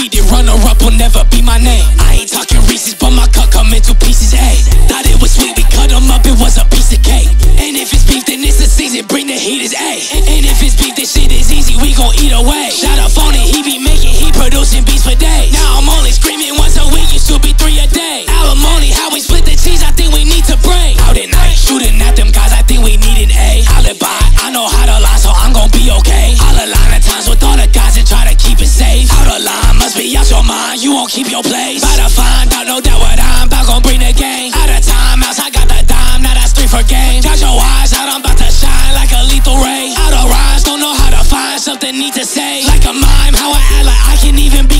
defeated, runner up will never be my name. I ain't talking Reese's, but my cut come in two pieces. Hey, thought it was sweet, we cut 'em up, it was a piece of cake. And if it's beef, then it's the season, bring the heaters. Hey, and, if it's beef, this shit is easy, we gon' eat away. Shout out phony, won't keep your place. Better find out, know that what I'm about gon' bring the game. Out of time, I got the dime, now that's three for game. Got your eyes out, I'm about to shine like a lethal ray. Out of rhymes, don't know how to find something need to say. Like a mime, how I act like I can even be